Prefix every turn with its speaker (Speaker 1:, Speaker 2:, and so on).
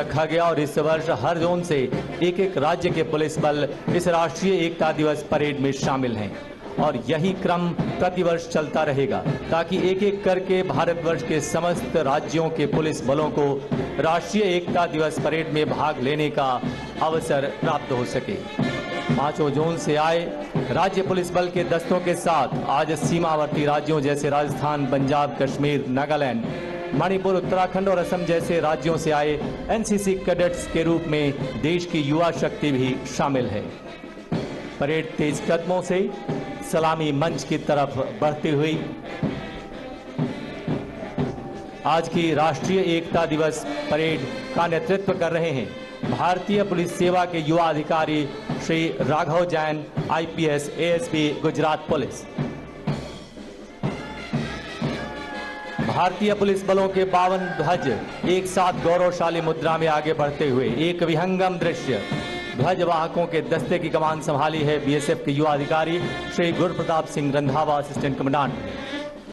Speaker 1: रखा गया और इस वर्ष हर जोन से एक एक राज्य के पुलिस बल इस राष्ट्रीय एकता दिवस परेड में शामिल हैं। और यही क्रम प्रतिवर्ष चलता रहेगा, ताकि एक एक करके भारतवर्ष के समस्त राज्यों के पुलिस बलों को राष्ट्रीय एकता दिवस परेड में भाग लेने का अवसर प्राप्त हो सके। पाँचों जोन से आए राज्य पुलिस बल के दस्तों के साथ आज सीमावर्ती राज्यों जैसे राजस्थान, पंजाब, कश्मीर, नागालैंड मणिपुर, उत्तराखंड और असम जैसे राज्यों से आए एनसीसी कैडेट्स के रूप में देश की युवा शक्ति भी शामिल है। परेड तेज कदमों से सलामी मंच की तरफ़ बढ़ती हुई। आज की राष्ट्रीय एकता दिवस परेड का नेतृत्व कर रहे हैं। भारतीय पुलिस सेवा के युवा अधिकारी Shri Raghav Jain, IPS, ASP, Gujarat police. भारतीय पुलिस बलों के बावन ध्वज एक साथ गौरवशाली मुद्रा में आगे बढ़ते हुए एक विहंगम दृश्य। ध्वज वाहकों के दस्ते की कमान संभाली है बीएसएफ के युवा अधिकारी श्री गुरु प्रताप सिंह रंधावा, असिस्टेंट कमांडेंट।